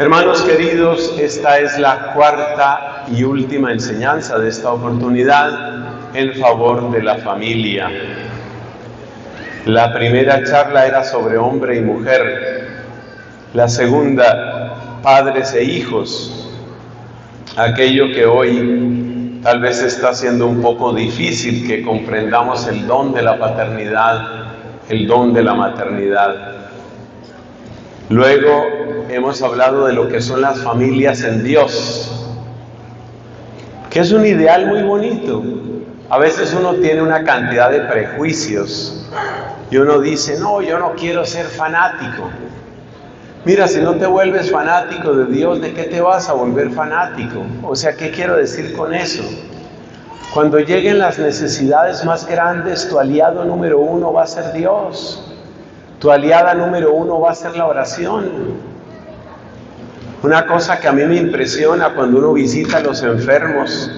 Hermanos queridos, esta es la cuarta y última enseñanza de esta oportunidad en favor de la familia. La primera charla era sobre hombre y mujer, la segunda padres e hijos, aquello que hoy tal vez está siendo un poco difícil que comprendamos el don de la paternidad, el don de la maternidad. Luego hemos hablado de lo que son las familias en Dios, que es un ideal muy bonito. A veces uno tiene una cantidad de prejuicios y uno dice, no, yo no quiero ser fanático. Mira, si no te vuelves fanático de Dios, ¿de qué te vas a volver fanático? O sea, ¿qué quiero decir con eso? Cuando lleguen las necesidades más grandes, tu aliado número uno va a ser Dios. Tu aliada número uno va a ser la oración. Una cosa que a mí me impresiona cuando uno visita a los enfermos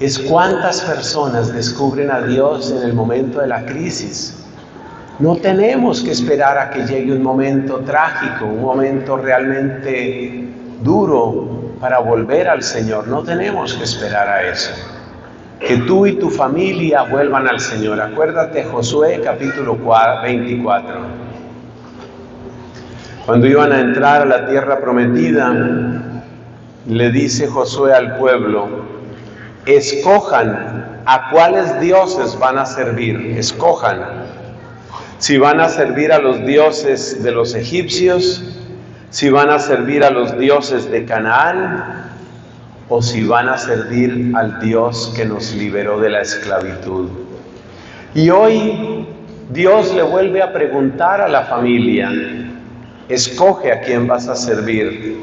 es cuántas personas descubren a Dios en el momento de la crisis. No tenemos que esperar a que llegue un momento trágico, un momento realmente duro para volver al Señor. No tenemos que esperar a eso que tú y tu familia vuelvan al Señor. Acuérdate Josué capítulo 24. Cuando iban a entrar a la tierra prometida, le dice Josué al pueblo, escojan a cuáles dioses van a servir, escojan. Si van a servir a los dioses de los egipcios, si van a servir a los dioses de Canaán, o si van a servir al Dios que nos liberó de la esclavitud. Y hoy Dios le vuelve a preguntar a la familia, escoge a quién vas a servir.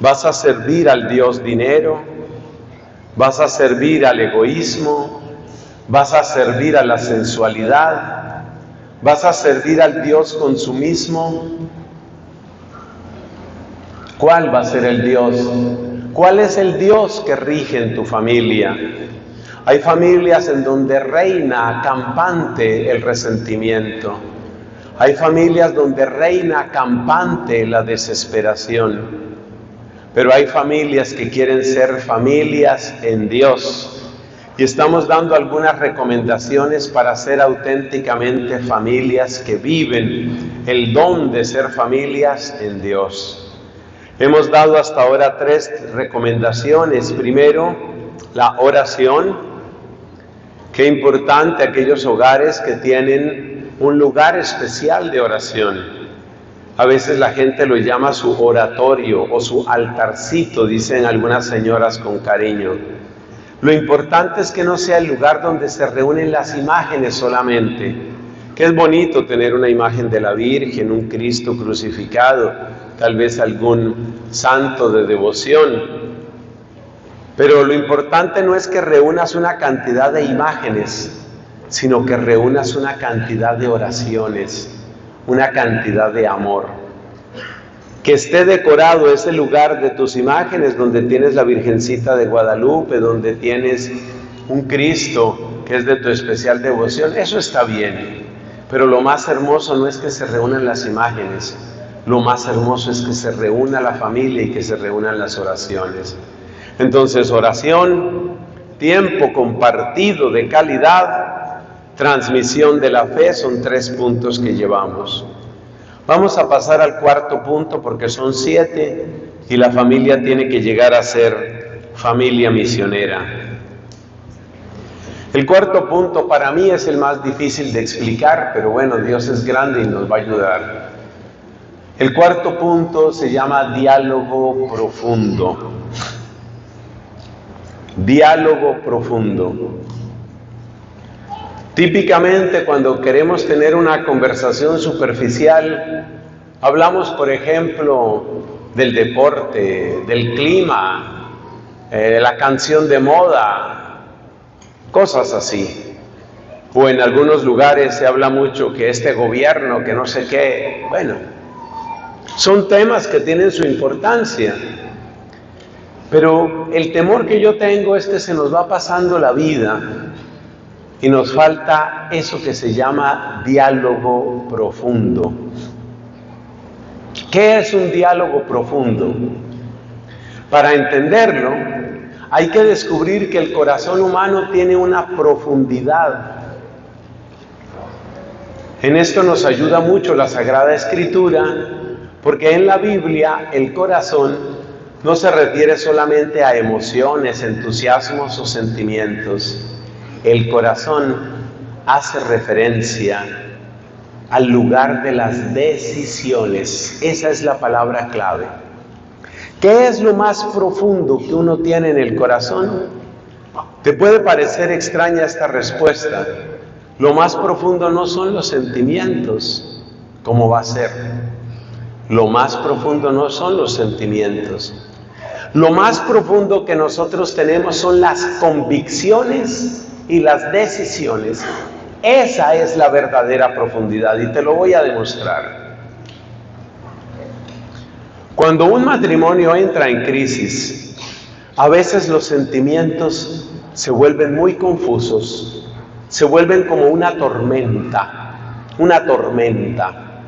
¿Vas a servir al Dios dinero? ¿Vas a servir al egoísmo? ¿Vas a servir a la sensualidad? ¿Vas a servir al Dios consumismo? ¿Cuál va a ser el Dios ¿Cuál es el Dios que rige en tu familia? Hay familias en donde reina campante el resentimiento. Hay familias donde reina campante la desesperación. Pero hay familias que quieren ser familias en Dios. Y estamos dando algunas recomendaciones para ser auténticamente familias que viven el don de ser familias en Dios. Hemos dado hasta ahora tres recomendaciones. Primero, la oración. Qué importante aquellos hogares que tienen un lugar especial de oración. A veces la gente lo llama su oratorio o su altarcito, dicen algunas señoras con cariño. Lo importante es que no sea el lugar donde se reúnen las imágenes solamente, que es bonito tener una imagen de la Virgen, un Cristo crucificado, tal vez algún santo de devoción. Pero lo importante no es que reúnas una cantidad de imágenes, sino que reúnas una cantidad de oraciones, una cantidad de amor. Que esté decorado ese lugar de tus imágenes donde tienes la Virgencita de Guadalupe, donde tienes un Cristo que es de tu especial devoción, eso está bien. Pero lo más hermoso no es que se reúnan las imágenes, lo más hermoso es que se reúna la familia y que se reúnan las oraciones. Entonces, oración, tiempo compartido de calidad, transmisión de la fe son tres puntos que llevamos. Vamos a pasar al cuarto punto porque son siete y la familia tiene que llegar a ser familia misionera. El cuarto punto para mí es el más difícil de explicar, pero bueno, Dios es grande y nos va a ayudar. El cuarto punto se llama diálogo profundo. Diálogo profundo. Típicamente cuando queremos tener una conversación superficial, hablamos, por ejemplo, del deporte, del clima, eh, la canción de moda, cosas así. O en algunos lugares se habla mucho que este gobierno, que no sé qué, bueno, son temas que tienen su importancia. Pero el temor que yo tengo es que se nos va pasando la vida y nos falta eso que se llama diálogo profundo. ¿Qué es un diálogo profundo? Para entenderlo, hay que descubrir que el corazón humano tiene una profundidad. En esto nos ayuda mucho la Sagrada Escritura, porque en la Biblia el corazón no se refiere solamente a emociones, entusiasmos o sentimientos el corazón hace referencia al lugar de las decisiones. Esa es la palabra clave. ¿Qué es lo más profundo que uno tiene en el corazón? Te puede parecer extraña esta respuesta. Lo más profundo no son los sentimientos, ¿cómo va a ser? Lo más profundo no son los sentimientos. Lo más profundo que nosotros tenemos son las convicciones y las decisiones. Esa es la verdadera profundidad y te lo voy a demostrar. Cuando un matrimonio entra en crisis, a veces los sentimientos se vuelven muy confusos, se vuelven como una tormenta, una tormenta.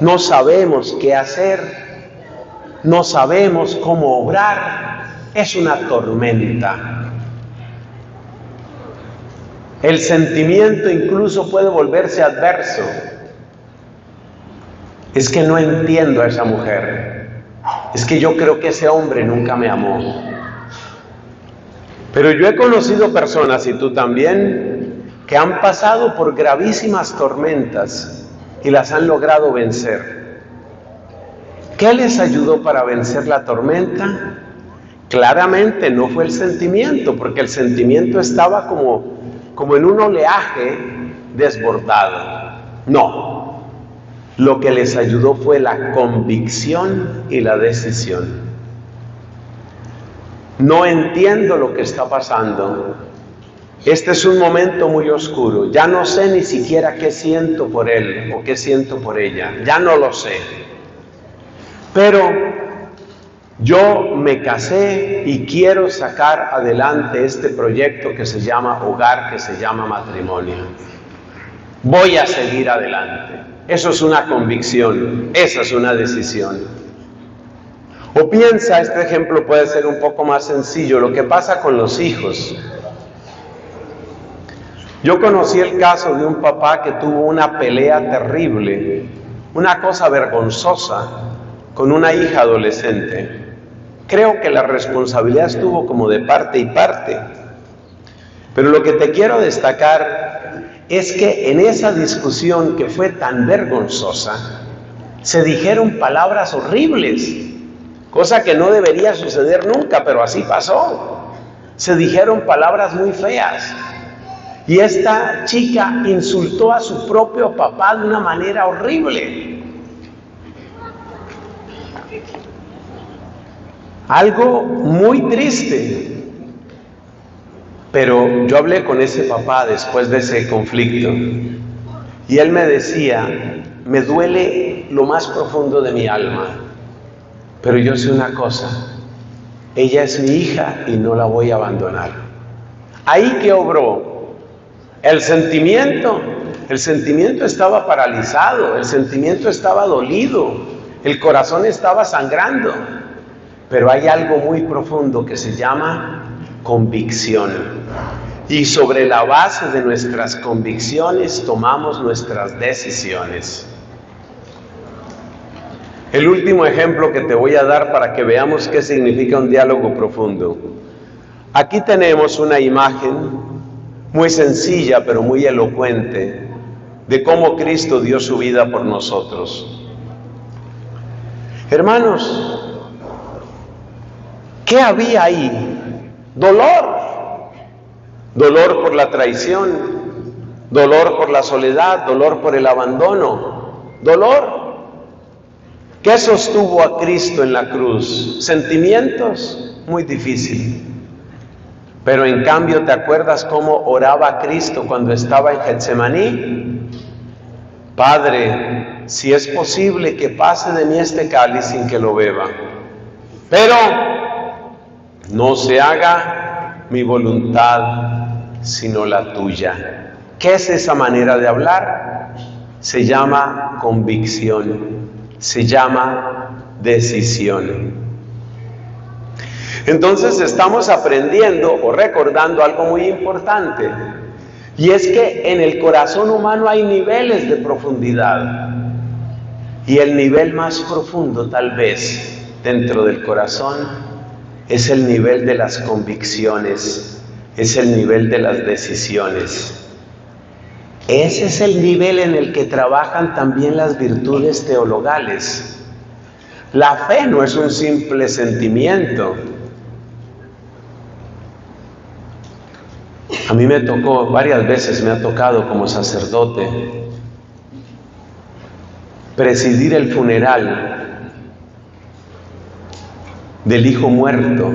No sabemos qué hacer, no sabemos cómo obrar, es una tormenta. El sentimiento incluso puede volverse adverso. Es que no entiendo a esa mujer. Es que yo creo que ese hombre nunca me amó. Pero yo he conocido personas, y tú también, que han pasado por gravísimas tormentas y las han logrado vencer. ¿Qué les ayudó para vencer la tormenta? Claramente no fue el sentimiento, porque el sentimiento estaba como como en un oleaje desbordado. No, lo que les ayudó fue la convicción y la decisión. No entiendo lo que está pasando. Este es un momento muy oscuro. Ya no sé ni siquiera qué siento por él o qué siento por ella. Ya no lo sé. Pero yo me casé y quiero sacar adelante este proyecto que se llama hogar, que se llama matrimonio. Voy a seguir adelante. Eso es una convicción, esa es una decisión. O piensa, este ejemplo puede ser un poco más sencillo, lo que pasa con los hijos. Yo conocí el caso de un papá que tuvo una pelea terrible, una cosa vergonzosa, con una hija adolescente. Creo que la responsabilidad estuvo como de parte y parte. Pero lo que te quiero destacar es que en esa discusión que fue tan vergonzosa, se dijeron palabras horribles, cosa que no debería suceder nunca, pero así pasó. Se dijeron palabras muy feas. Y esta chica insultó a su propio papá de una manera horrible. Algo muy triste. Pero yo hablé con ese papá después de ese conflicto y él me decía, me duele lo más profundo de mi alma, pero yo sé una cosa, ella es mi hija y no la voy a abandonar. Ahí que obró el sentimiento, el sentimiento estaba paralizado, el sentimiento estaba dolido, el corazón estaba sangrando. Pero hay algo muy profundo que se llama convicción. Y sobre la base de nuestras convicciones tomamos nuestras decisiones. El último ejemplo que te voy a dar para que veamos qué significa un diálogo profundo. Aquí tenemos una imagen muy sencilla pero muy elocuente de cómo Cristo dio su vida por nosotros. Hermanos, ¿Qué había ahí? Dolor. Dolor por la traición, dolor por la soledad, dolor por el abandono, dolor. ¿Qué sostuvo a Cristo en la cruz? Sentimientos, muy difícil. Pero en cambio, ¿te acuerdas cómo oraba Cristo cuando estaba en Getsemaní? Padre, si es posible que pase de mí este cáliz sin que lo beba, pero no se haga mi voluntad sino la tuya. ¿Qué es esa manera de hablar? Se llama convicción, se llama decisión. Entonces estamos aprendiendo o recordando algo muy importante. Y es que en el corazón humano hay niveles de profundidad. Y el nivel más profundo tal vez dentro del corazón es el nivel de las convicciones, es el nivel de las decisiones. Ese es el nivel en el que trabajan también las virtudes teologales. La fe no es un simple sentimiento, A mí me tocó, varias veces me ha tocado como sacerdote, presidir el funeral del hijo muerto,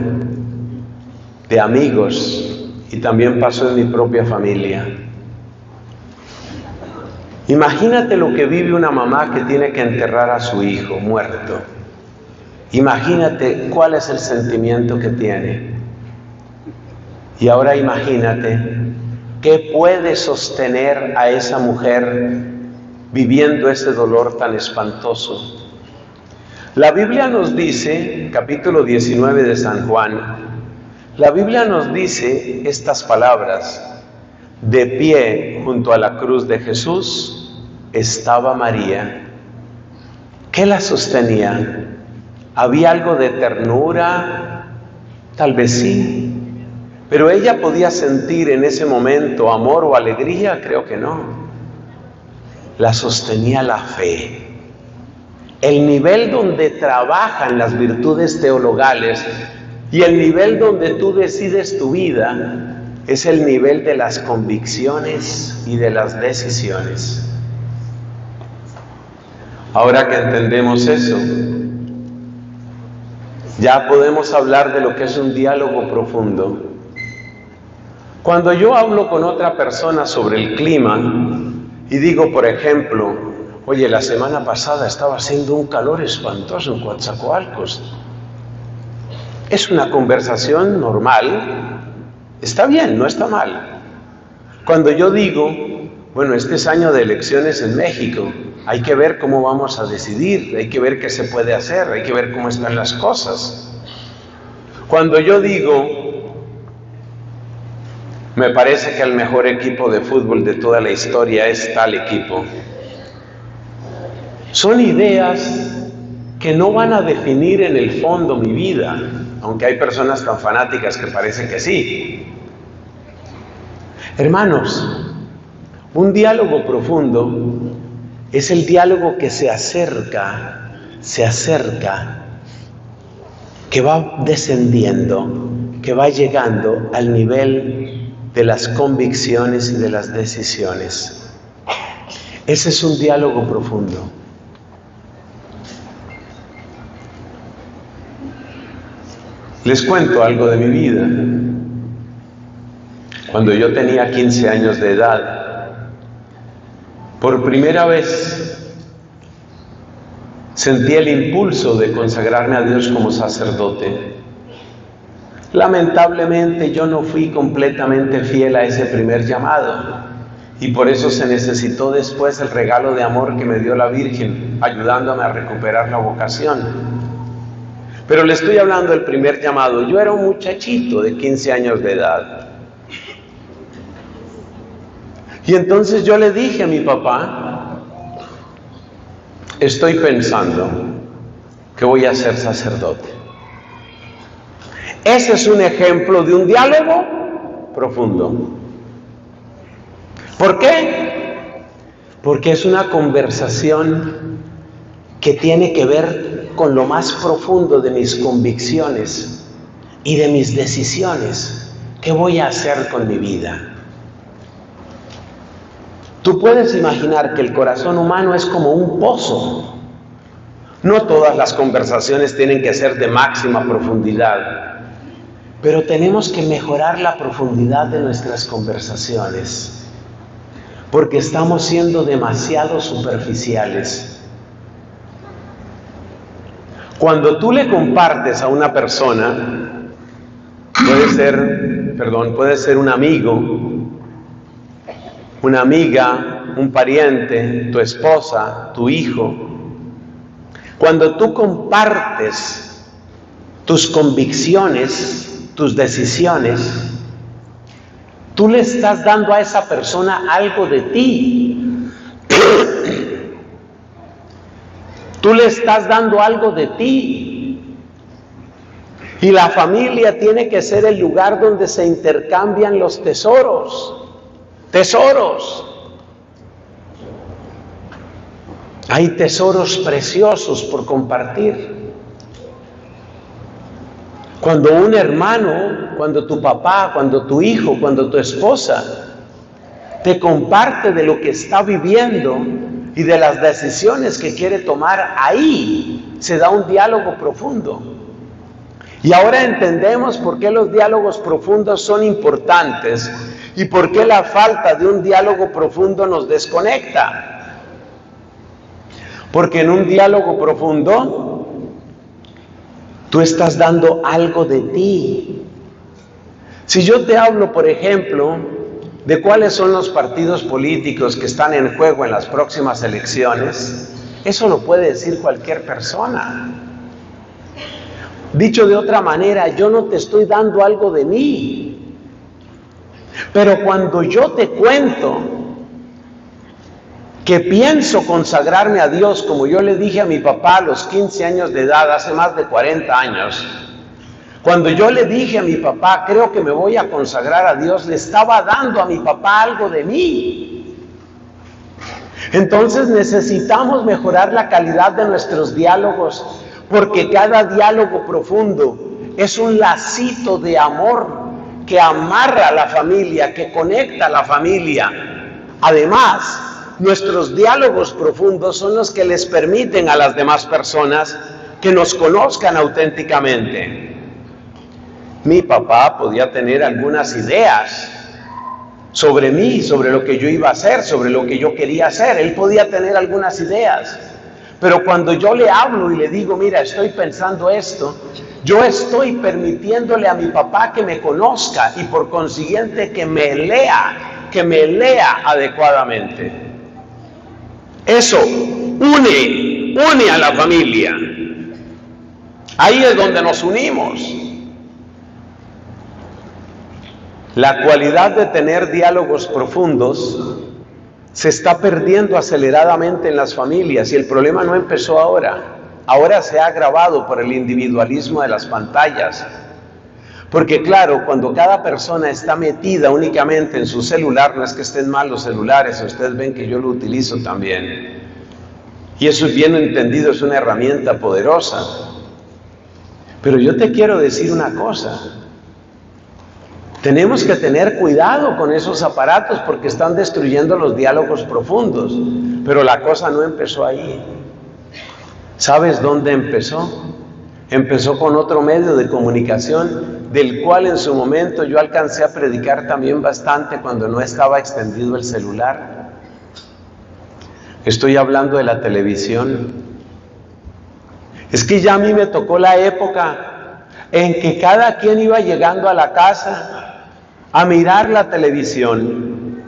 de amigos, y también pasó en mi propia familia. Imagínate lo que vive una mamá que tiene que enterrar a su hijo muerto. Imagínate cuál es el sentimiento que tiene. Y ahora imagínate qué puede sostener a esa mujer viviendo ese dolor tan espantoso. La Biblia nos dice, capítulo 19 de San Juan, la Biblia nos dice estas palabras, de pie junto a la cruz de Jesús estaba María. ¿Qué la sostenía? ¿Había algo de ternura? Tal vez sí, pero ella podía sentir en ese momento amor o alegría, creo que no. La sostenía la fe. El nivel donde trabajan las virtudes teologales y el nivel donde tú decides tu vida es el nivel de las convicciones y de las decisiones. Ahora que entendemos eso, ya podemos hablar de lo que es un diálogo profundo. Cuando yo hablo con otra persona sobre el clima y digo, por ejemplo, oye, la semana pasada estaba haciendo un calor espantoso en Coatzacoalcos, es una conversación normal, está bien, no está mal. Cuando yo digo, bueno, este es año de elecciones en México, hay que ver cómo vamos a decidir, hay que ver qué se puede hacer, hay que ver cómo están las cosas. Cuando yo digo, me parece que el mejor equipo de fútbol de toda la historia es tal equipo. Son ideas que no van a definir en el fondo mi vida, aunque hay personas tan fanáticas que parecen que sí. Hermanos, un diálogo profundo es el diálogo que se acerca, se acerca, que va descendiendo, que va llegando al nivel de las convicciones y de las decisiones. Ese es un diálogo profundo. Les cuento algo de mi vida. Cuando yo tenía 15 años de edad, por primera vez sentí el impulso de consagrarme a Dios como sacerdote. Lamentablemente yo no fui completamente fiel a ese primer llamado y por eso se necesitó después el regalo de amor que me dio la Virgen, ayudándome a recuperar la vocación. Pero le estoy hablando del primer llamado. Yo era un muchachito de 15 años de edad. Y entonces yo le dije a mi papá, estoy pensando que voy a ser sacerdote. Ese es un ejemplo de un diálogo profundo. ¿Por qué? Porque es una conversación que tiene que ver con lo más profundo de mis convicciones y de mis decisiones. ¿Qué voy a hacer con mi vida? Tú puedes imaginar que el corazón humano es como un pozo, No todas las conversaciones tienen que ser de máxima profundidad, pero tenemos que mejorar la profundidad de nuestras conversaciones, porque estamos siendo demasiado superficiales. Cuando tú le compartes a una persona, puede ser, perdón, puede ser un amigo, una amiga, un pariente, tu esposa, tu hijo. Cuando tú compartes tus convicciones, tus decisiones, tú le estás dando a esa persona algo de ti. Tú le estás dando algo de ti. Y la familia tiene que ser el lugar donde se intercambian los tesoros tesoros. Hay tesoros preciosos por compartir. Cuando un hermano, cuando tu papá, cuando tu hijo, cuando tu esposa te comparte de lo que está viviendo y de las decisiones que quiere tomar, ahí se da un diálogo profundo. Y ahora entendemos por qué los diálogos profundos son importantes ¿Y por qué la falta de un diálogo profundo nos desconecta? Porque en un diálogo profundo tú estás dando algo de ti. Si yo te hablo, por ejemplo, de cuáles son los partidos políticos que están en juego en las próximas elecciones, eso lo puede decir cualquier persona. Dicho de otra manera, yo no te estoy dando algo de mí, pero cuando yo te cuento que pienso consagrarme a Dios, como yo le dije a mi papá a los 15 años de edad, hace más de 40 años, cuando yo le dije a mi papá, creo que me voy a consagrar a Dios, le estaba dando a mi papá algo de mí. Entonces necesitamos mejorar la calidad de nuestros diálogos, porque cada diálogo profundo es un lacito de amor que amarra a la familia, que conecta a la familia. Además, nuestros diálogos profundos son los que les permiten a las demás personas que nos conozcan auténticamente. Mi papá podía tener algunas ideas sobre mí, sobre lo que yo iba a hacer, sobre lo que yo quería hacer. Él podía tener algunas ideas. Pero cuando yo le hablo y le digo, mira, estoy pensando esto, yo estoy permitiéndole a mi papá que me conozca y por consiguiente que me lea, que me lea adecuadamente. Eso une, une a la familia. Ahí es donde nos unimos. La cualidad de tener diálogos profundos se está perdiendo aceleradamente en las familias y el problema no empezó ahora ahora se ha agravado por el individualismo de las pantallas. Porque claro, cuando cada persona está metida únicamente en su celular, no es que estén mal los celulares, ustedes ven que yo lo utilizo también. Y eso bien entendido es una herramienta poderosa. Pero yo te quiero decir una cosa. Tenemos que tener cuidado con esos aparatos porque están destruyendo los diálogos profundos. Pero la cosa no empezó ahí. ¿Sabes dónde empezó? Empezó con otro medio de comunicación del cual en su momento yo alcancé a predicar también bastante cuando no estaba extendido el celular. Estoy hablando de la televisión. Es que ya a mí me tocó la época en que cada quien iba llegando a la casa a mirar la televisión.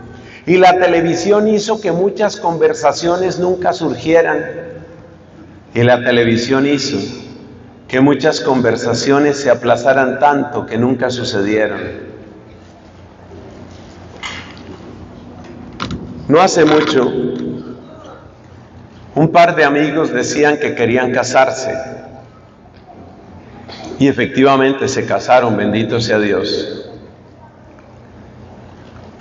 Y la televisión hizo que muchas conversaciones nunca surgieran y la televisión hizo que muchas conversaciones se aplazaran tanto que nunca sucedieron. No hace mucho, un par de amigos decían que querían casarse. Y efectivamente se casaron, bendito sea Dios.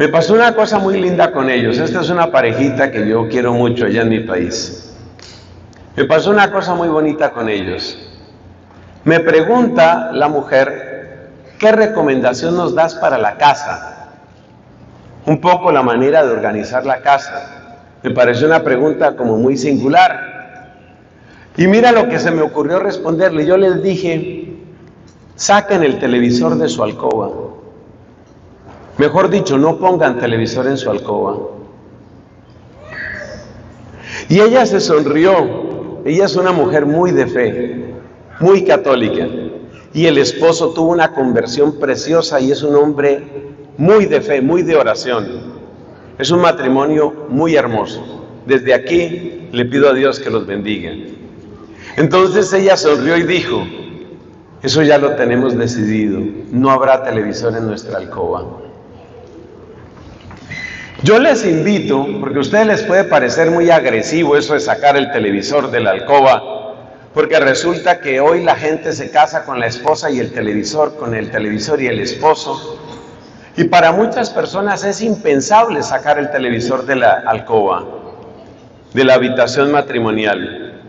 Me pasó una cosa muy linda con ellos. Esta es una parejita que yo quiero mucho allá en mi país. Me pasó una cosa muy bonita con ellos. Me pregunta la mujer, ¿qué recomendación nos das para la casa? Un poco la manera de organizar la casa. Me pareció una pregunta como muy singular. Y mira lo que se me ocurrió responderle. Yo les dije, saquen el televisor de su alcoba. Mejor dicho, no pongan televisor en su alcoba. Y ella se sonrió. Ella es una mujer muy de fe, muy católica. Y el esposo tuvo una conversión preciosa y es un hombre muy de fe, muy de oración. Es un matrimonio muy hermoso. Desde aquí le pido a Dios que los bendiga. Entonces ella sonrió y dijo, eso ya lo tenemos decidido, no habrá televisor en nuestra alcoba. Yo les invito, porque a ustedes les puede parecer muy agresivo eso de sacar el televisor de la alcoba, porque resulta que hoy la gente se casa con la esposa y el televisor, con el televisor y el esposo, y para muchas personas es impensable sacar el televisor de la alcoba, de la habitación matrimonial.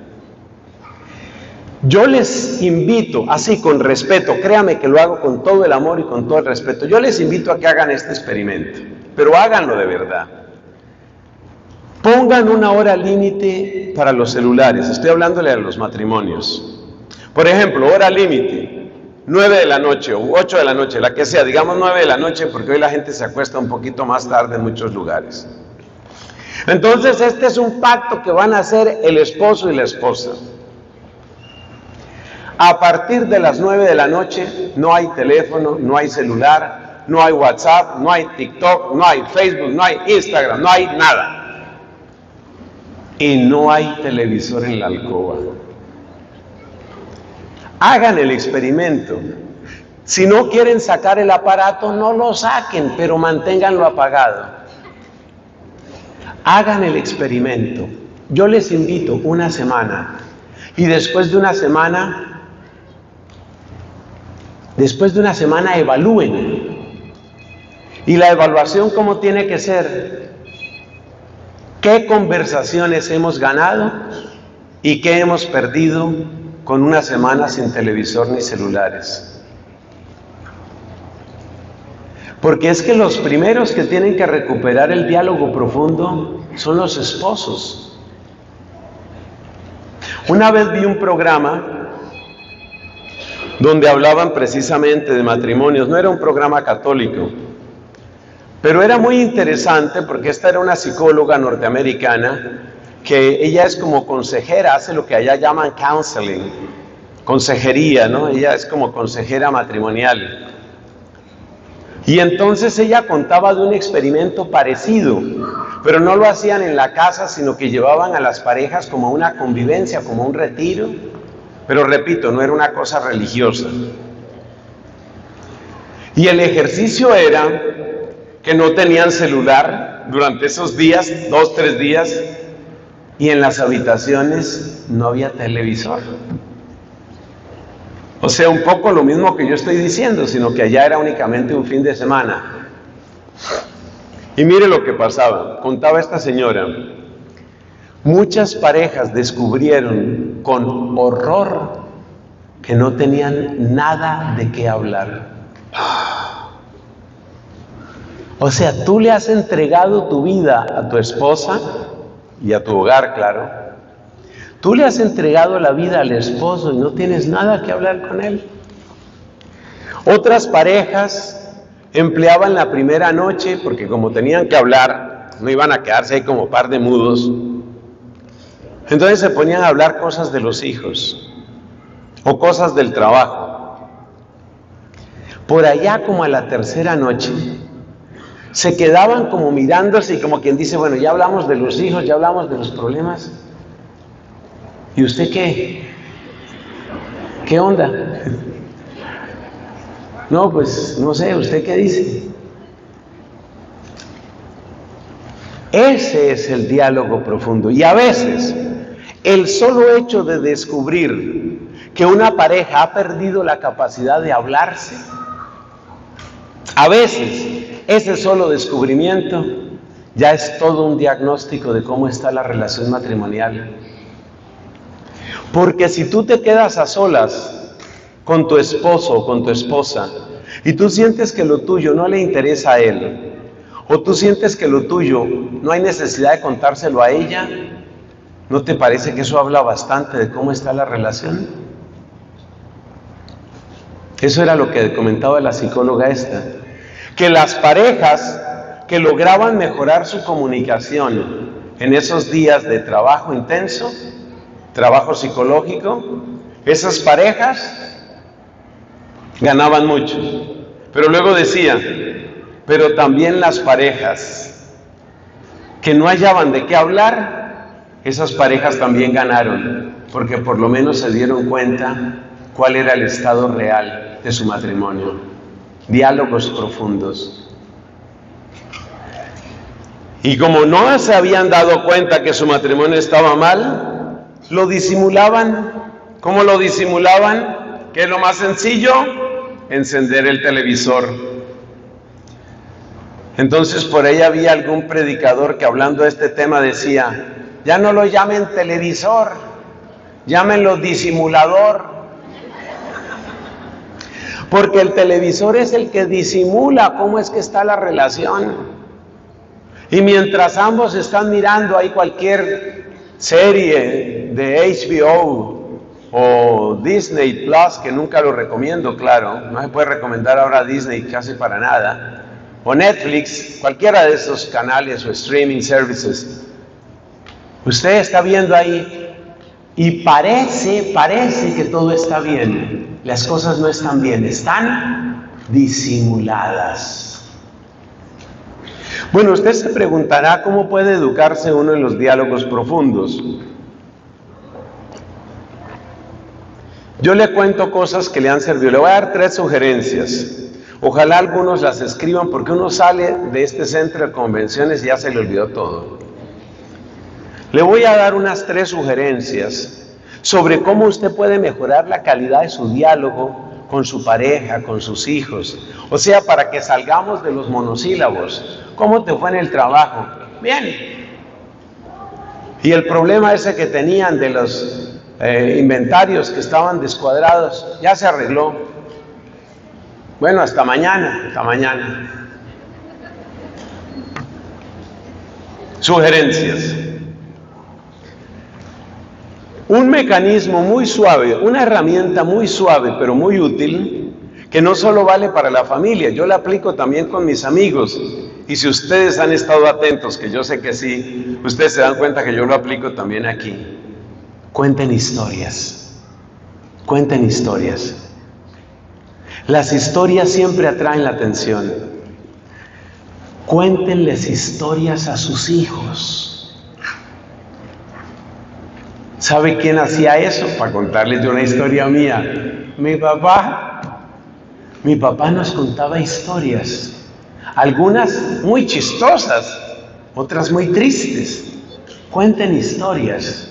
Yo les invito, así con respeto, créame que lo hago con todo el amor y con todo el respeto, yo les invito a que hagan este experimento pero háganlo de verdad. Pongan una hora límite para los celulares, estoy hablándole a los matrimonios. Por ejemplo, hora límite, 9 de la noche o 8 de la noche, la que sea, digamos 9 de la noche porque hoy la gente se acuesta un poquito más tarde en muchos lugares. Entonces este es un pacto que van a hacer el esposo y la esposa. A partir de las 9 de la noche no hay teléfono, no hay celular, no hay WhatsApp, no hay TikTok, no hay Facebook, no hay Instagram, no hay nada. Y no hay televisor en la alcoba. Hagan el experimento. Si no quieren sacar el aparato, no lo saquen, pero manténganlo apagado. Hagan el experimento. Yo les invito una semana y después de una semana, después de una semana evalúen y la evaluación, ¿cómo tiene que ser? ¿Qué conversaciones hemos ganado y qué hemos perdido con una semana sin televisor ni celulares? Porque es que los primeros que tienen que recuperar el diálogo profundo son los esposos. Una vez vi un programa donde hablaban precisamente de matrimonios, no era un programa católico, pero era muy interesante porque esta era una psicóloga norteamericana que ella es como consejera, hace lo que allá llaman counseling, consejería, ¿no? Ella es como consejera matrimonial. Y entonces ella contaba de un experimento parecido, pero no lo hacían en la casa, sino que llevaban a las parejas como una convivencia, como un retiro. Pero repito, no era una cosa religiosa. Y el ejercicio era que no tenían celular durante esos días, dos, tres días, y en las habitaciones no había televisor. O sea, un poco lo mismo que yo estoy diciendo, sino que allá era únicamente un fin de semana. Y mire lo que pasaba, contaba esta señora, muchas parejas descubrieron con horror que no tenían nada de qué hablar. O sea, tú le has entregado tu vida a tu esposa y a tu hogar, claro. Tú le has entregado la vida al esposo y no tienes nada que hablar con él. Otras parejas empleaban la primera noche porque como tenían que hablar, no iban a quedarse ahí como par de mudos. Entonces se ponían a hablar cosas de los hijos o cosas del trabajo. Por allá como a la tercera noche, se quedaban como mirándose y como quien dice, bueno, ya hablamos de los hijos, ya hablamos de los problemas. ¿Y usted qué? ¿Qué onda? No, pues no sé, ¿usted qué dice? Ese es el diálogo profundo. Y a veces el solo hecho de descubrir que una pareja ha perdido la capacidad de hablarse, a veces ese solo descubrimiento ya es todo un diagnóstico de cómo está la relación matrimonial. Porque si tú te quedas a solas con tu esposo o con tu esposa y tú sientes que lo tuyo no le interesa a él, o tú sientes que lo tuyo no hay necesidad de contárselo a ella, ¿No te parece que eso habla bastante de cómo está la relación? Eso era lo que comentaba la psicóloga esta. Que las parejas que lograban mejorar su comunicación en esos días de trabajo intenso, trabajo psicológico, esas parejas ganaban mucho. Pero luego decía, pero también las parejas que no hallaban de qué hablar, esas parejas también ganaron, porque por lo menos se dieron cuenta cuál era el estado real de su matrimonio. Diálogos profundos. Y como no se habían dado cuenta que su matrimonio estaba mal, lo disimulaban. ¿Cómo lo disimulaban? ¿Qué es lo más sencillo? Encender el televisor. Entonces por ahí había algún predicador que hablando de este tema decía, ya no lo llamen televisor, llámenlo disimulador. Porque el televisor es el que disimula cómo es que está la relación. Y mientras ambos están mirando ahí cualquier serie de HBO o Disney Plus, que nunca lo recomiendo, claro, no se puede recomendar ahora Disney casi para nada, o Netflix, cualquiera de esos canales o streaming services, Usted está viendo ahí y parece, parece que todo está bien. Las cosas no están bien, están disimuladas. Bueno, usted se preguntará cómo puede educarse uno en los diálogos profundos. Yo le cuento cosas que le han servido. Le voy a dar tres sugerencias. Ojalá algunos las escriban porque uno sale de este centro de convenciones y ya se le olvidó todo. Le voy a dar unas tres sugerencias sobre cómo usted puede mejorar la calidad de su diálogo con su pareja, con sus hijos. O sea, para que salgamos de los monosílabos. ¿Cómo te fue en el trabajo? Bien. Y el problema ese que tenían de los eh, inventarios que estaban descuadrados, ya se arregló. Bueno, hasta mañana, hasta mañana. Sugerencias. Un mecanismo muy suave, una herramienta muy suave pero muy útil, que no solo vale para la familia, yo la aplico también con mis amigos. Y si ustedes han estado atentos, que yo sé que sí, ustedes se dan cuenta que yo lo aplico también aquí. Cuenten historias. Cuenten historias. Las historias siempre atraen la atención. Cuéntenles historias a sus hijos. ¿Sabe quién hacía eso? Para contarles de una historia mía. Mi papá. Mi papá nos contaba historias. Algunas muy chistosas, otras muy tristes. Cuenten historias.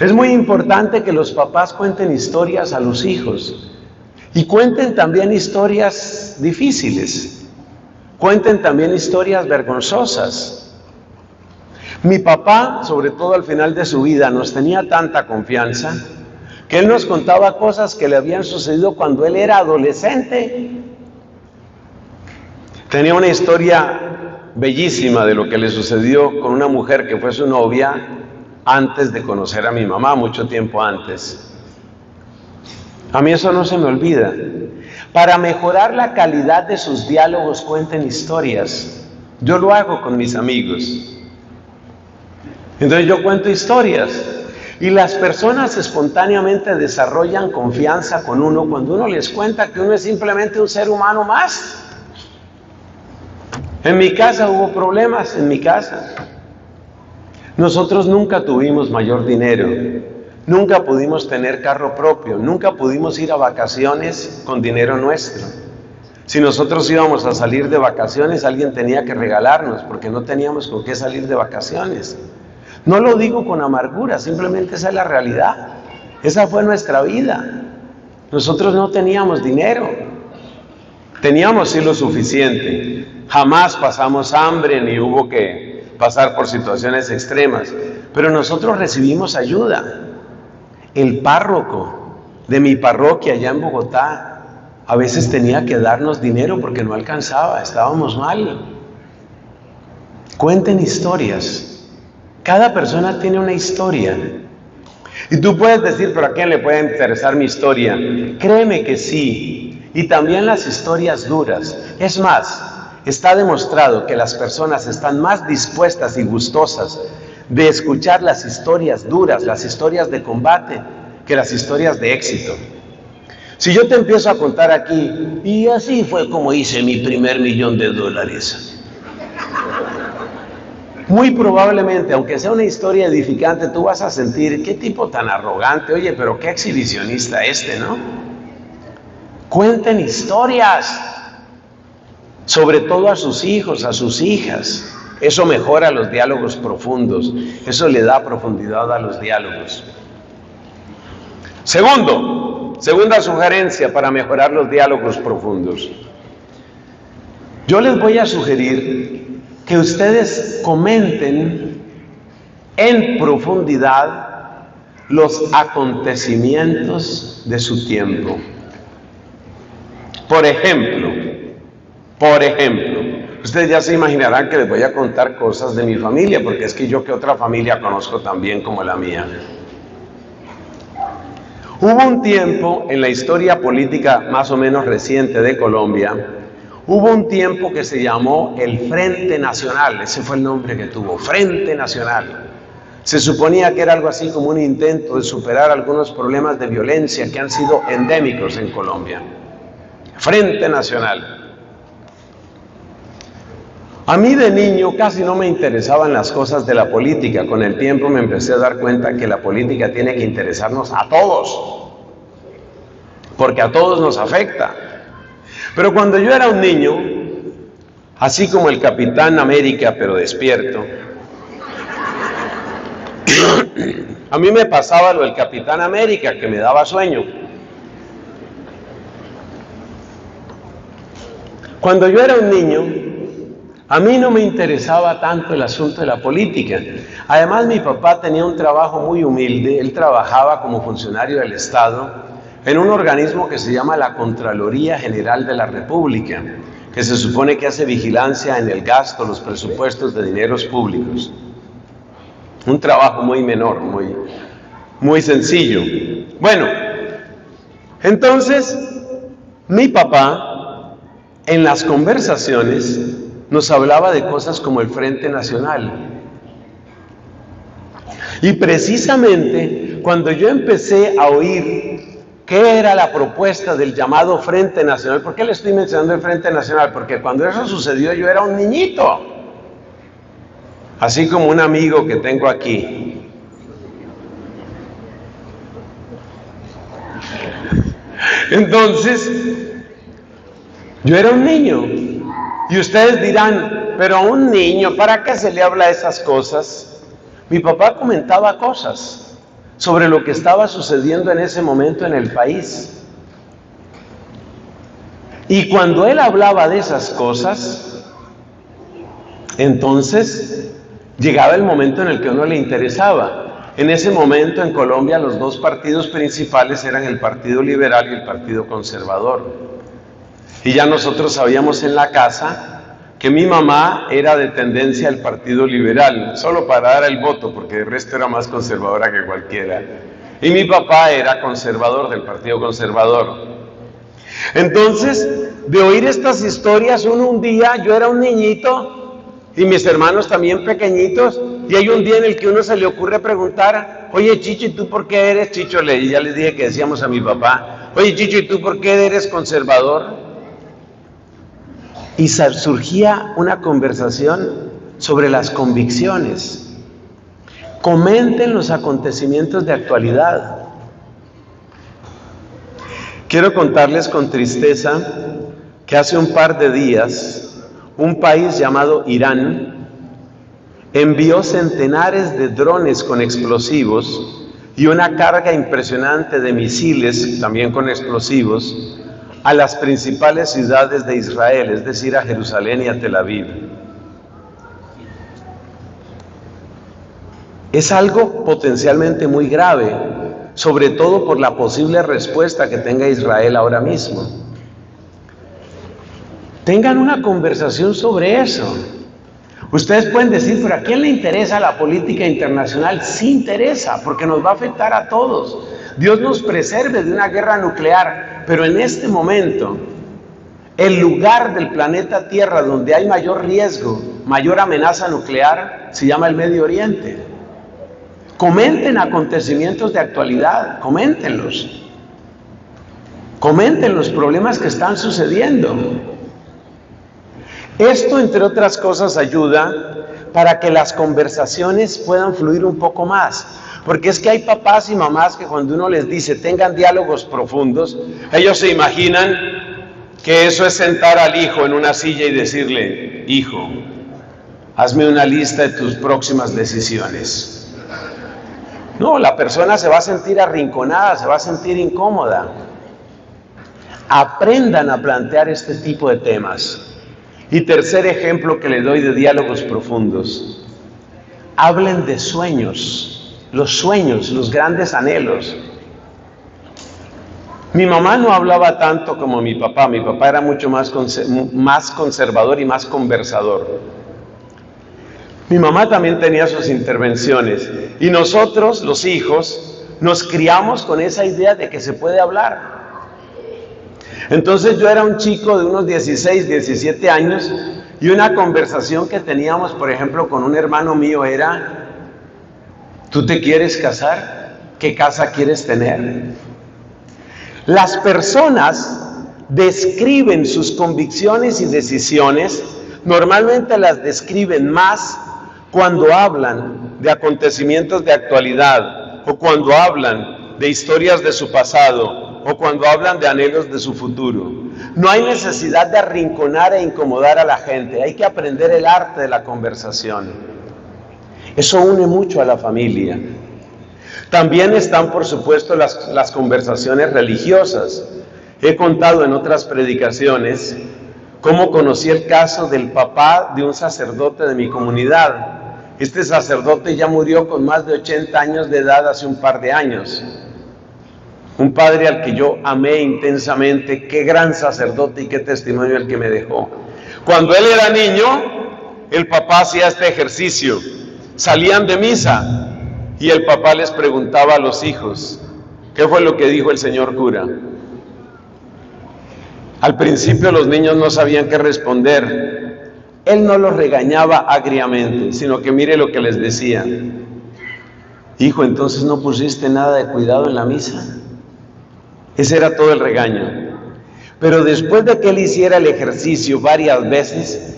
Es muy importante que los papás cuenten historias a los hijos. Y cuenten también historias difíciles. Cuenten también historias vergonzosas. Mi papá, sobre todo al final de su vida, nos tenía tanta confianza que él nos contaba cosas que le habían sucedido cuando él era adolescente. Tenía una historia bellísima de lo que le sucedió con una mujer que fue su novia antes de conocer a mi mamá, mucho tiempo antes. A mí eso no se me olvida. Para mejorar la calidad de sus diálogos, cuenten historias. Yo lo hago con mis amigos. Entonces yo cuento historias y las personas espontáneamente desarrollan confianza con uno cuando uno les cuenta que uno es simplemente un ser humano más. En mi casa hubo problemas, en mi casa. Nosotros nunca tuvimos mayor dinero, nunca pudimos tener carro propio, nunca pudimos ir a vacaciones con dinero nuestro. Si nosotros íbamos a salir de vacaciones, alguien tenía que regalarnos porque no teníamos con qué salir de vacaciones. No lo digo con amargura, simplemente esa es la realidad. Esa fue nuestra vida. Nosotros no teníamos dinero. Teníamos sí lo suficiente. Jamás pasamos hambre ni hubo que pasar por situaciones extremas. Pero nosotros recibimos ayuda. El párroco de mi parroquia allá en Bogotá a veces tenía que darnos dinero porque no alcanzaba, estábamos mal. Cuenten historias Cada persona tiene una historia. Y tú puedes decir, pero ¿a quién le puede interesar mi historia? Créeme que sí. Y también las historias duras. Es más, está demostrado que las personas están más dispuestas y gustosas de escuchar las historias duras, las historias de combate, que las historias de éxito. Si yo te empiezo a contar aquí, y así fue como hice mi primer millón de dólares. Muy probablemente, aunque sea una historia edificante, tú vas a sentir qué tipo tan arrogante, oye, pero qué exhibicionista este, ¿no? Cuenten historias, sobre todo a sus hijos, a sus hijas. Eso mejora los diálogos profundos, eso le da profundidad a los diálogos. Segundo, segunda sugerencia para mejorar los diálogos profundos. Yo les voy a sugerir que ustedes comenten en profundidad los acontecimientos de su tiempo. Por ejemplo, por ejemplo, ustedes ya se imaginarán que les voy a contar cosas de mi familia, porque es que yo que otra familia conozco también como la mía. Hubo un tiempo en la historia política más o menos reciente de Colombia Hubo un tiempo que se llamó el Frente Nacional, ese fue el nombre que tuvo, Frente Nacional. Se suponía que era algo así como un intento de superar algunos problemas de violencia que han sido endémicos en Colombia. Frente Nacional. A mí de niño casi no me interesaban las cosas de la política. Con el tiempo me empecé a dar cuenta que la política tiene que interesarnos a todos, porque a todos nos afecta. Pero cuando yo era un niño, así como el Capitán América, pero despierto, a mí me pasaba lo del Capitán América, que me daba sueño. Cuando yo era un niño, a mí no me interesaba tanto el asunto de la política. Además, mi papá tenía un trabajo muy humilde. Él trabajaba como funcionario del Estado en un organismo que se llama la Contraloría General de la República, que se supone que hace vigilancia en el gasto, los presupuestos de dineros públicos. Un trabajo muy menor, muy, muy sencillo. Bueno, entonces, mi papá en las conversaciones nos hablaba de cosas como el Frente Nacional. Y precisamente cuando yo empecé a oír ¿Qué era la propuesta del llamado Frente Nacional? ¿Por qué le estoy mencionando el Frente Nacional? Porque cuando eso sucedió yo era un niñito. Así como un amigo que tengo aquí. Entonces, yo era un niño. Y ustedes dirán, pero a un niño, ¿para qué se le habla esas cosas? Mi papá comentaba cosas sobre lo que estaba sucediendo en ese momento en el país. Y cuando él hablaba de esas cosas, entonces llegaba el momento en el que uno le interesaba. En ese momento en Colombia los dos partidos principales eran el Partido Liberal y el Partido Conservador. Y ya nosotros sabíamos en la casa que mi mamá era de tendencia al Partido Liberal, solo para dar el voto, porque el resto era más conservadora que cualquiera. Y mi papá era conservador del Partido Conservador. Entonces, de oír estas historias, uno un día, yo era un niñito y mis hermanos también pequeñitos, y hay un día en el que uno se le ocurre preguntar, oye Chicho, ¿y tú por qué eres Chicho? Y ya les dije que decíamos a mi papá, oye Chicho, ¿y tú por qué eres conservador? Y surgía una conversación sobre las convicciones. Comenten los acontecimientos de actualidad. Quiero contarles con tristeza que hace un par de días un país llamado Irán envió centenares de drones con explosivos y una carga impresionante de misiles, también con explosivos, a las principales ciudades de Israel, es decir, a Jerusalén y a Tel Aviv. Es algo potencialmente muy grave, sobre todo por la posible respuesta que tenga Israel ahora mismo. Tengan una conversación sobre eso. Ustedes pueden decir, pero ¿a quién le interesa la política internacional? Sí interesa, porque nos va a afectar a todos. Dios nos preserve de una guerra nuclear, pero en este momento, el lugar del planeta Tierra donde hay mayor riesgo, mayor amenaza nuclear, se llama el Medio Oriente. Comenten acontecimientos de actualidad, coméntenlos. Comenten los problemas que están sucediendo. Esto, entre otras cosas, ayuda para que las conversaciones puedan fluir un poco más. Porque es que hay papás y mamás que cuando uno les dice tengan diálogos profundos, ellos se imaginan que eso es sentar al hijo en una silla y decirle, hijo, hazme una lista de tus próximas decisiones. No, la persona se va a sentir arrinconada, se va a sentir incómoda. Aprendan a plantear este tipo de temas. Y tercer ejemplo que le doy de diálogos profundos. Hablen de sueños, los sueños, los grandes anhelos. Mi mamá no hablaba tanto como mi papá, mi papá era mucho más, más conservador y más conversador. Mi mamá también tenía sus intervenciones y nosotros, los hijos, nos criamos con esa idea de que se puede hablar. Entonces yo era un chico de unos 16, 17 años y una conversación que teníamos, por ejemplo, con un hermano mío era, ¿tú te quieres casar? ¿Qué casa quieres tener? Las personas describen sus convicciones y decisiones, normalmente las describen más cuando hablan de acontecimientos de actualidad o cuando hablan de historias de su pasado o cuando hablan de anhelos de su futuro. No hay necesidad de arrinconar e incomodar a la gente, hay que aprender el arte de la conversación. Eso une mucho a la familia. También están, por supuesto, las, conversaciones religiosas. He contado en otras predicaciones cómo conocí el caso del papá de un sacerdote de mi comunidad. Este sacerdote ya murió con más de 80 años de edad hace un par de años un padre al que yo amé intensamente, qué gran sacerdote y qué testimonio el que me dejó. Cuando él era niño, el papá hacía este ejercicio, salían de misa y el papá les preguntaba a los hijos, ¿qué fue lo que dijo el señor cura? Al principio los niños no sabían qué responder. Él no los regañaba agriamente, sino que mire lo que les decía. Hijo, entonces no pusiste nada de cuidado en la misa. Ese era todo el regaño. Pero después de que él hiciera el ejercicio varias veces,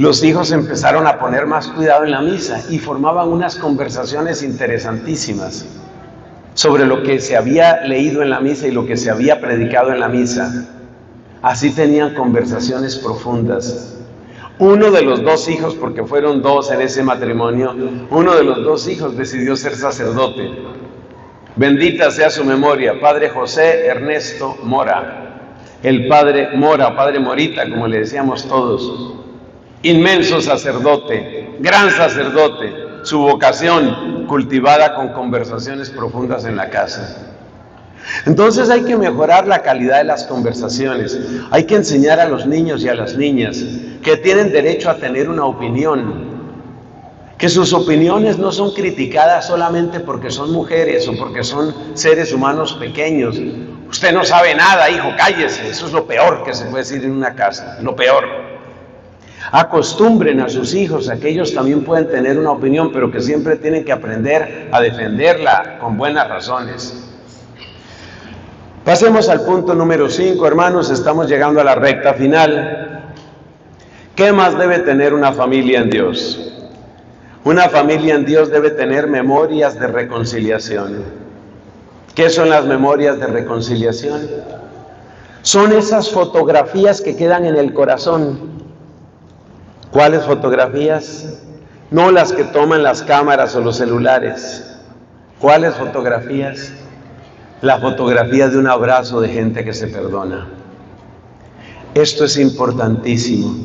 los hijos empezaron a poner más cuidado en la misa y formaban unas conversaciones interesantísimas sobre lo que se había leído en la misa y lo que se había predicado en la misa. Así tenían conversaciones profundas. Uno de los dos hijos, porque fueron dos en ese matrimonio, uno de los dos hijos decidió ser sacerdote Bendita sea su memoria, Padre José Ernesto Mora, el Padre Mora, Padre Morita, como le decíamos todos, inmenso sacerdote, gran sacerdote, su vocación cultivada con conversaciones profundas en la casa. Entonces hay que mejorar la calidad de las conversaciones, hay que enseñar a los niños y a las niñas que tienen derecho a tener una opinión, que sus opiniones no son criticadas solamente porque son mujeres o porque son seres humanos pequeños. Usted no sabe nada, hijo, cállese. Eso es lo peor que se puede decir en una casa, lo peor. Acostumbren a sus hijos a que ellos también pueden tener una opinión, pero que siempre tienen que aprender a defenderla con buenas razones. Pasemos al punto número 5, hermanos, estamos llegando a la recta final. ¿Qué más debe tener una familia en Dios? Una familia en Dios debe tener memorias de reconciliación. ¿Qué son las memorias de reconciliación? Son esas fotografías que quedan en el corazón. ¿Cuáles fotografías? No las que toman las cámaras o los celulares. ¿Cuáles fotografías? La fotografía de un abrazo de gente que se perdona. Esto es importantísimo.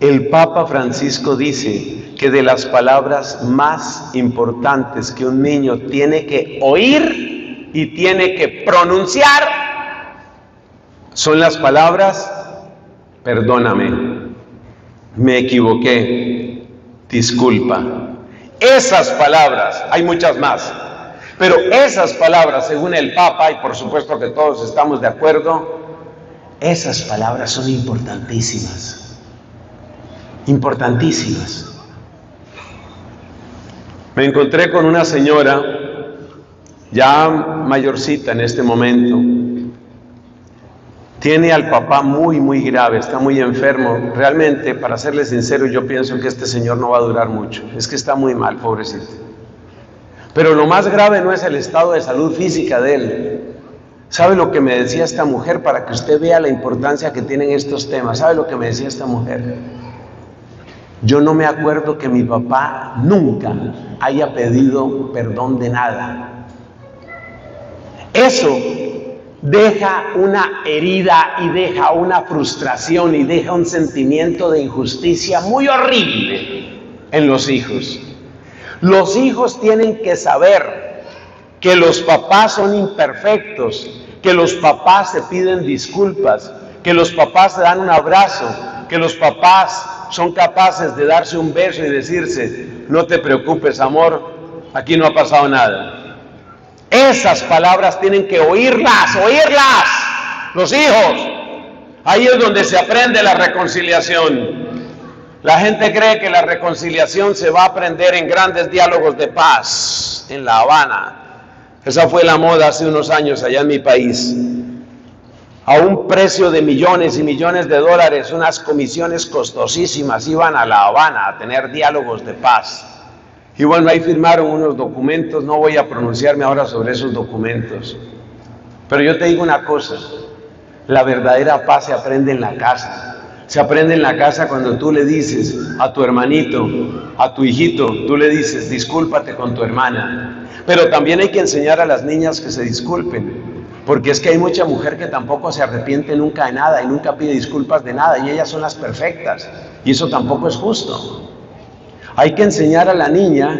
El Papa Francisco dice que de las palabras más importantes que un niño tiene que oír y tiene que pronunciar son las palabras, perdóname, me equivoqué, disculpa. Esas palabras, hay muchas más, pero esas palabras, según el Papa, y por supuesto que todos estamos de acuerdo, esas palabras son importantísimas. Importantísimas. Me encontré con una señora ya mayorcita en este momento. Tiene al papá muy, muy grave, está muy enfermo. Realmente, para serle sincero, yo pienso que este señor no va a durar mucho. Es que está muy mal, pobrecito. Pero lo más grave no es el estado de salud física de él. ¿Sabe lo que me decía esta mujer para que usted vea la importancia que tienen estos temas? ¿Sabe lo que me decía esta mujer? Yo no me acuerdo que mi papá nunca haya pedido perdón de nada. Eso deja una herida y deja una frustración y deja un sentimiento de injusticia muy horrible en los hijos. Los hijos tienen que saber que los papás son imperfectos, que los papás se piden disculpas, que los papás se dan un abrazo, que los papás son capaces de darse un beso y decirse, no te preocupes amor, aquí no ha pasado nada. Esas palabras tienen que oírlas, oírlas, los hijos. Ahí es donde se aprende la reconciliación. La gente cree que la reconciliación se va a aprender en grandes diálogos de paz en La Habana. Esa fue la moda hace unos años allá en mi país a un precio de millones y millones de dólares, unas comisiones costosísimas, iban a La Habana a tener diálogos de paz. Bueno, ahí firmaron unos documentos, no voy a pronunciarme ahora sobre esos documentos. Pero yo te digo una cosa, la verdadera paz se aprende en la casa. Se aprende en la casa cuando tú le dices a tu hermanito, a tu hijito, tú le dices, discúlpate con tu hermana. Pero también hay que enseñar a las niñas que se disculpen. Porque es que hay mucha mujer que tampoco se arrepiente nunca de nada y nunca pide disculpas de nada y ellas son las perfectas. Y eso tampoco es justo. Hay que enseñar a la niña,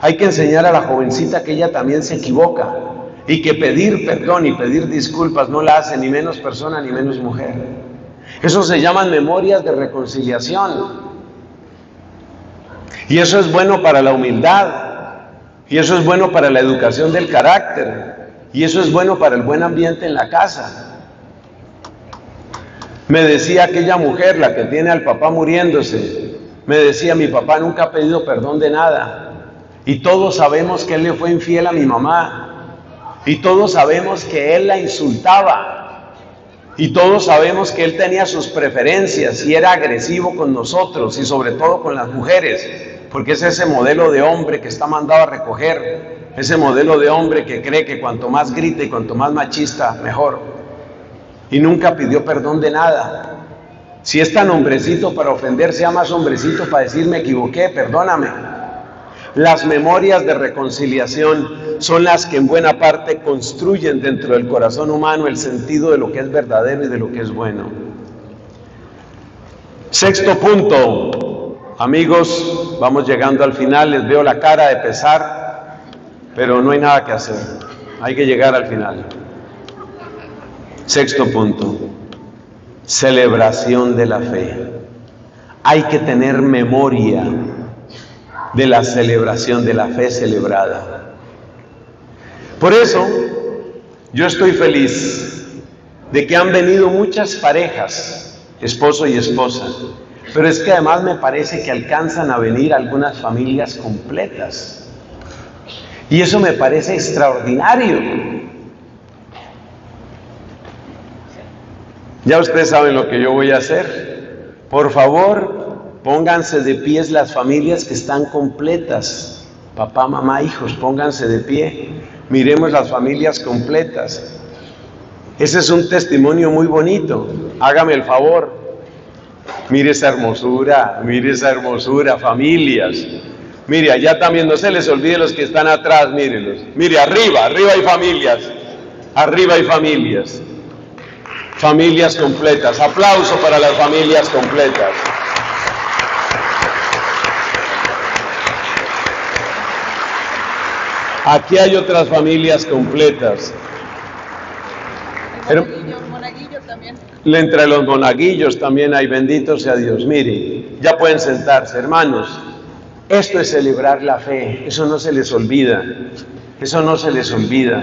hay que enseñar a la jovencita que ella también se equivoca y que pedir perdón y pedir disculpas no la hace ni menos persona ni menos mujer. Eso se llaman memorias de reconciliación. Y eso es bueno para la humildad. Y eso es bueno para la educación del carácter. Y eso es bueno para el buen ambiente en la casa. Me decía aquella mujer, la que tiene al papá muriéndose, me decía, mi papá nunca ha pedido perdón de nada. Y todos sabemos que él le fue infiel a mi mamá. Y todos sabemos que él la insultaba. Y todos sabemos que él tenía sus preferencias y era agresivo con nosotros y sobre todo con las mujeres, porque es ese modelo de hombre que está mandado a recoger ese modelo de hombre que cree que cuanto más grita y cuanto más machista, mejor. Y nunca pidió perdón de nada. Si es tan hombrecito para ofender, sea más hombrecito para decir me equivoqué, perdóname. Las memorias de reconciliación son las que en buena parte construyen dentro del corazón humano el sentido de lo que es verdadero y de lo que es bueno. Sexto punto, amigos, vamos llegando al final, les veo la cara de pesar pero no hay nada que hacer. Hay que llegar al final. Sexto punto, celebración de la fe. Hay que tener memoria de la celebración de la fe celebrada. Por eso, yo estoy feliz de que han venido muchas parejas, esposo y esposa, pero es que además me parece que alcanzan a venir algunas familias completas. Y eso me parece extraordinario. Ya ustedes saben lo que yo voy a hacer. Por favor, pónganse de pies las familias que están completas. Papá, mamá, hijos, pónganse de pie. Miremos las familias completas. Ese es un testimonio muy bonito. Hágame el favor. Mire esa hermosura, mire esa hermosura, familias. Mire, allá también no se les olvide los que están atrás, mírenlos. Mire, arriba, arriba hay familias. Arriba hay familias. Familias completas. Aplauso para las familias completas. Aquí hay otras familias completas. Entre los monaguillos también hay, bendito sea Dios. Mire, ya pueden sentarse, hermanos. Esto es celebrar la fe, eso no se les olvida, eso no se les olvida.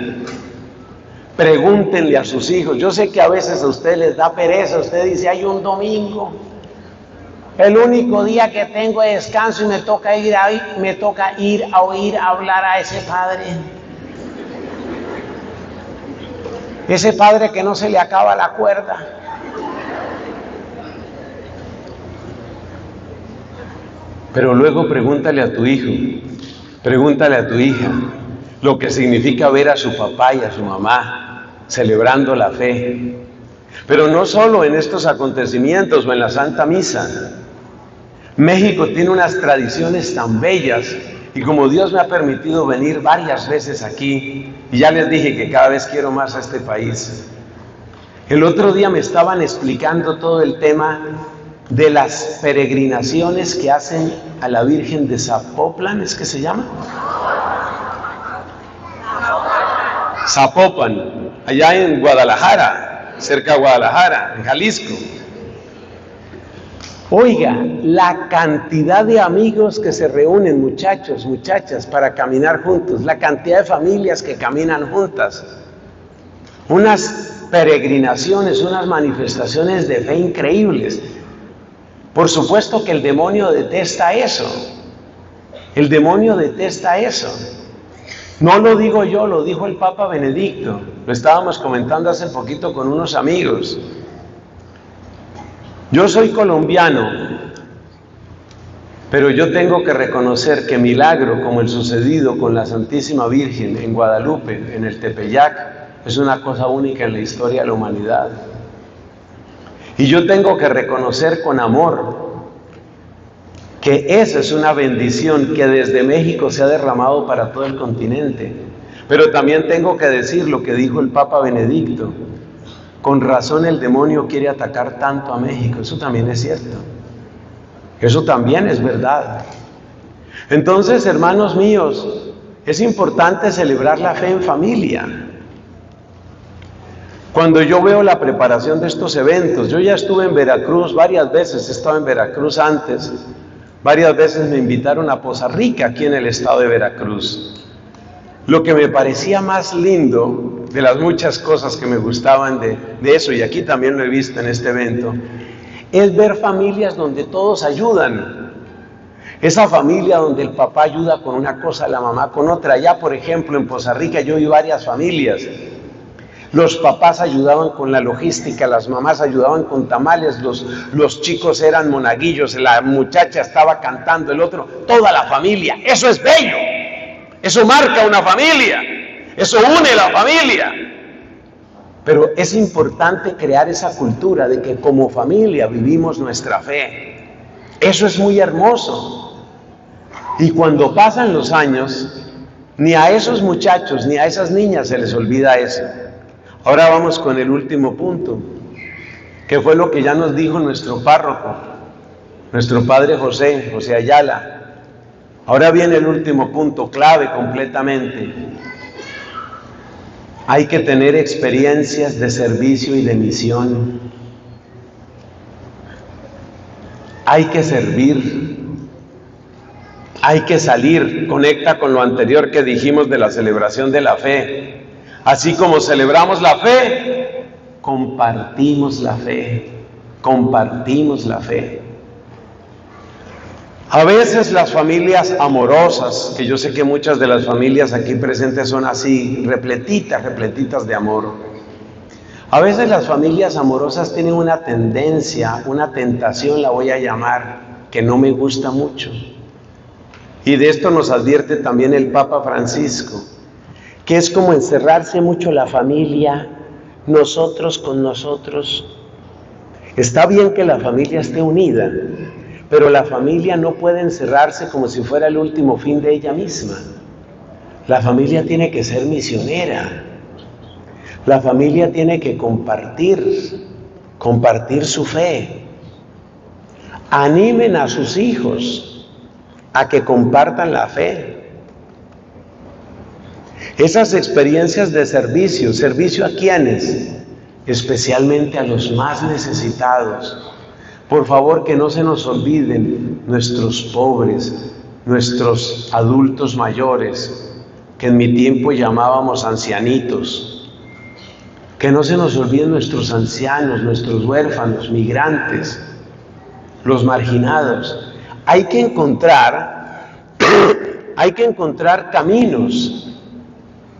Pregúntenle a sus hijos, yo sé que a veces a usted les da pereza, usted dice, hay un domingo, el único día que tengo de descanso y me toca ir a, me toca ir a oír hablar a ese padre. Ese padre que no se le acaba la cuerda. Pero luego pregúntale a tu hijo, pregúntale a tu hija lo que significa ver a su papá y a su mamá celebrando la fe. Pero no solo en estos acontecimientos o en la Santa Misa. México tiene unas tradiciones tan bellas y como Dios me ha permitido venir varias veces aquí, y ya les dije que cada vez quiero más a este país, el otro día me estaban explicando todo el tema de las peregrinaciones que hacen a la Virgen de Zapopan, ¿es que se llama? Zapopan, allá en Guadalajara, cerca de Guadalajara, en Jalisco. Oiga, la cantidad de amigos que se reúnen, muchachos, muchachas, para caminar juntos, la cantidad de familias que caminan juntas, unas peregrinaciones, unas manifestaciones de fe increíbles. Por supuesto que el demonio detesta eso. El demonio detesta eso. No lo digo yo, lo dijo el Papa Benedicto. Lo estábamos comentando hace poquito con unos amigos. Yo soy colombiano, pero yo tengo que reconocer que milagro como el sucedido con la Santísima Virgen en Guadalupe, en el Tepeyac, es una cosa única en la historia de la humanidad. Y yo tengo que reconocer con amor que esa es una bendición que desde México se ha derramado para todo el continente. Pero también tengo que decir lo que dijo el Papa Benedicto. Con razón el demonio quiere atacar tanto a México. Eso también es cierto. Eso también es verdad. Entonces, hermanos míos, es importante celebrar la fe en familia. Cuando yo veo la preparación de estos eventos, yo ya estuve en Veracruz varias veces, he estado en Veracruz antes, varias veces me invitaron a Poza Rica, aquí en el estado de Veracruz. Lo que me parecía más lindo de las muchas cosas que me gustaban de, eso, y aquí también lo he visto en este evento, es ver familias donde todos ayudan. Esa familia donde el papá ayuda con una cosa, la mamá con otra. Ya, por ejemplo, en Poza Rica yo vi varias familias. Los papás ayudaban con la logística, las mamás ayudaban con tamales, los, los chicos eran monaguillos, la muchacha estaba cantando, el otro, toda la familia. Eso es bello. Eso marca una familia. Eso une la familia. Pero es importante crear esa cultura de que como familia vivimos nuestra fe. Eso es muy hermoso. Y cuando pasan los años, ni a esos muchachos ni a esas niñas se les olvida eso. Ahora vamos con el último punto, que fue lo que ya nos dijo nuestro párroco, nuestro padre José, José Ayala. Ahora viene el último punto, clave completamente. Hay que tener experiencias de servicio y de misión. Hay que servir. Hay que salir. Conecta con lo anterior que dijimos de la celebración de la fe. Así como celebramos la fe, compartimos la fe. Compartimos la fe. A veces las familias amorosas, que yo sé que muchas de las familias aquí presentes son así, repletitas, repletitas de amor. A veces las familias amorosas tienen una tendencia, una tentación, la voy a llamar, que no me gusta mucho. Y de esto nos advierte también el Papa Francisco, que es como encerrarse mucho la familia, nosotros con nosotros. Está bien que la familia esté unida, pero la familia no puede encerrarse como si fuera el último fin de ella misma. La familia tiene que ser misionera. La familia tiene que compartir, compartir su fe. Animen a sus hijos a que compartan la fe. Esas experiencias de servicio, servicio a quienes, especialmente a los más necesitados, por favor, que no se nos olviden nuestros pobres, nuestros adultos mayores, que en mi tiempo llamábamos ancianitos. Que no se nos olviden nuestros ancianos, nuestros huérfanos, migrantes, los marginados. Hay que encontrar, hay que encontrar caminos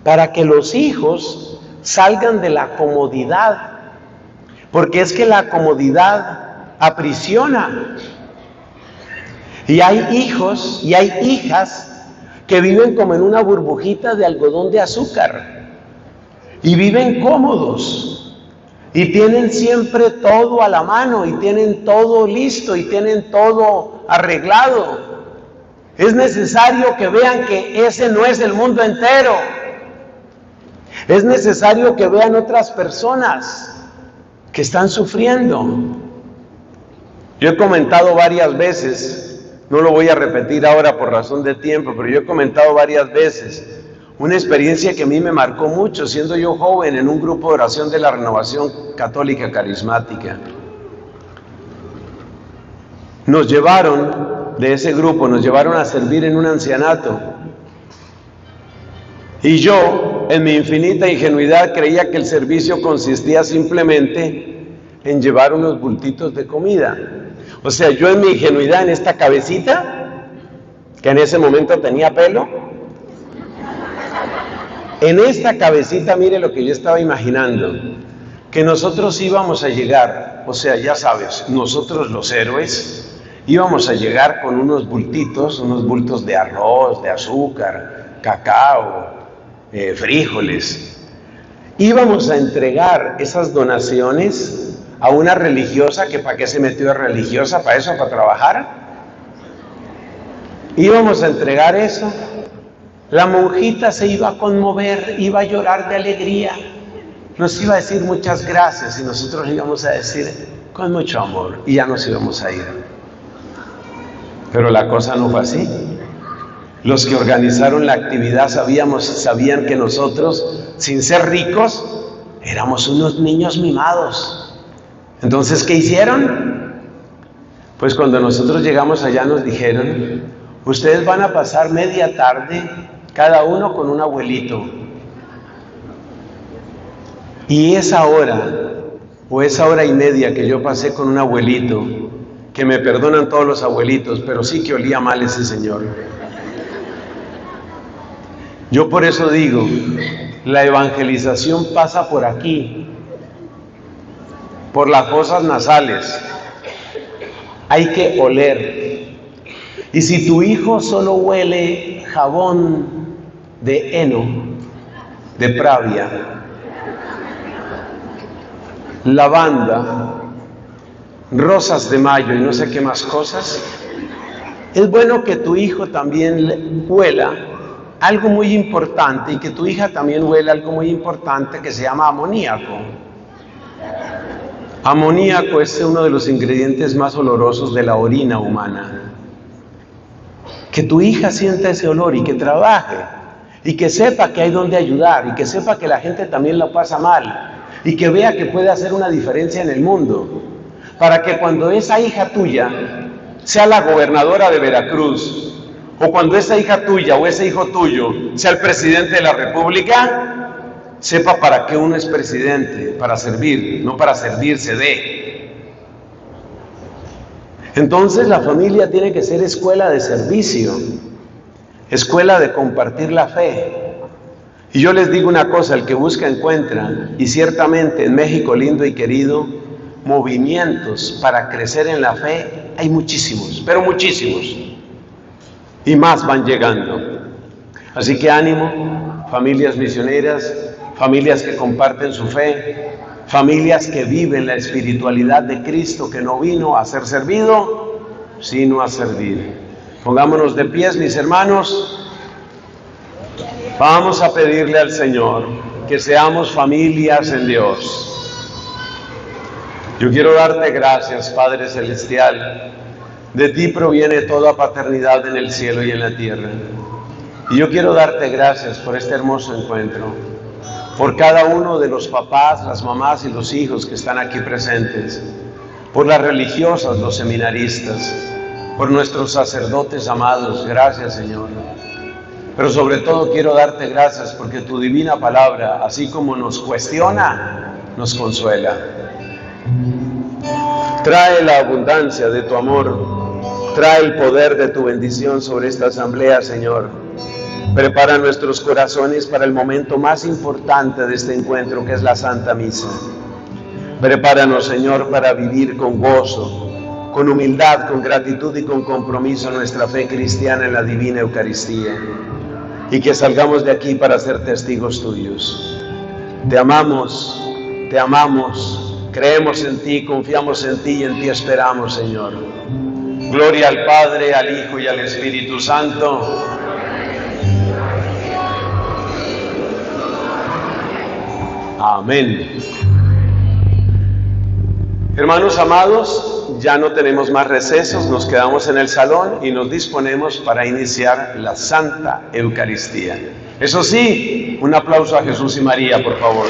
para que los hijos salgan de la comodidad, porque es que la comodidad aprisiona. Y hay hijos y hay hijas que viven como en una burbujita de algodón de azúcar y viven cómodos y tienen siempre todo a la mano y tienen todo listo y tienen todo arreglado. Es necesario que vean que ese no es el mundo entero. Es necesario que vean otras personas que están sufriendo. Yo he comentado varias veces no lo voy a repetir ahora por razón de tiempo, pero yo he comentado varias veces una experiencia que a mí me marcó mucho siendo yo joven en un grupo de oración de la renovación católica carismática. Nos llevaron de ese grupo, nos llevaron a servir en un ancianato. Y yo, en mi infinita ingenuidad, creía que el servicio consistía simplemente en llevar unos bultitos de comida. O sea, yo en mi ingenuidad, en esta cabecita, que en ese momento tenía pelo, en esta cabecita, mire lo que yo estaba imaginando, que nosotros íbamos a llegar, o sea, ya sabes, nosotros los héroes, íbamos a llegar con unos bultitos, unos bultos de arroz, de azúcar, cacao, eh, frijoles. Íbamos a entregar esas donaciones a una religiosa que para qué se metió de religiosa, para eso, para trabajar. Íbamos a entregar eso. La monjita se iba a conmover, iba a llorar de alegría. Nos iba a decir muchas gracias y nosotros íbamos a decir con mucho amor y ya nos íbamos a ir. Pero la cosa no fue así. Los que organizaron la actividad sabíamos, sabían que nosotros, sin ser ricos, éramos unos niños mimados. Entonces, ¿qué hicieron? Pues cuando nosotros llegamos allá nos dijeron, ustedes van a pasar media tarde, cada uno con un abuelito. Y esa hora, o esa hora y media que yo pasé con un abuelito, que me perdonan todos los abuelitos, pero sí que olía mal ese señor. Yo por eso digo, la evangelización pasa por aquí, por las fosas nasales. Hay que oler. Y si tu hijo solo huele jabón de heno, de pravia, lavanda, rosas de mayo y no sé qué más cosas, es bueno que tu hijo también huela algo muy importante y que tu hija también huela algo muy importante que se llama amoníaco. Amoníaco es uno de los ingredientes más olorosos de la orina humana. Que tu hija sienta ese olor y que trabaje y que sepa que hay donde ayudar y que sepa que la gente también lo pasa mal y que vea que puede hacer una diferencia en el mundo. Para que cuando esa hija tuya sea la gobernadora de Veracruz o cuando esa hija tuya o ese hijo tuyo sea el presidente de la República, sepa para qué uno es presidente, para servir, no para servirse de. Entonces la familia tiene que ser escuela de servicio, escuela de compartir la fe. Y yo les digo una cosa, el que busca encuentra, y ciertamente en México lindo y querido, movimientos para crecer en la fe hay muchísimos, pero muchísimos. Y más van llegando. Así que ánimo, familias misioneras, familias que comparten su fe, familias que viven la espiritualidad de Cristo que no vino a ser servido, sino a servir. Pongámonos de pies, mis hermanos. Vamos a pedirle al Señor que seamos familias en Dios. Yo quiero darte gracias, Padre Celestial. De ti proviene toda paternidad en el cielo y en la tierra. Y yo quiero darte gracias por este hermoso encuentro por cada uno de los papás, las mamás y los hijos que están aquí presentes, por las religiosas, los seminaristas, por nuestros sacerdotes amados. Gracias, Señor. Pero sobre todo quiero darte gracias porque tu divina palabra, así como nos cuestiona, nos consuela. Trae la abundancia de tu amor, trae el poder de tu bendición sobre esta asamblea, Señor. Prepara nuestros corazones para el momento más importante de este encuentro, que es la Santa Misa. Prepáranos, Señor, para vivir con gozo, con humildad, con gratitud y con compromiso nuestra fe cristiana en la divina Eucaristía y que salgamos de aquí para ser testigos tuyos. Te amamos, te amamos, creemos en ti, confiamos en ti y en ti esperamos, Señor. Gloria al Padre, al Hijo y al Espíritu Santo. Amén. Hermanos amados, ya no tenemos más recesos, nos quedamos en el salón y nos disponemos para iniciar la Santa Eucaristía. Eso sí, un aplauso a Jesús y María, por favor.